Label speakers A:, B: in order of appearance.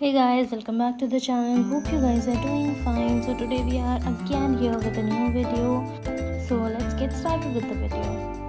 A: hey guys welcome back to the channel. Hope you guys are doing fine. So today we are again here with a new video. So let's get started with the video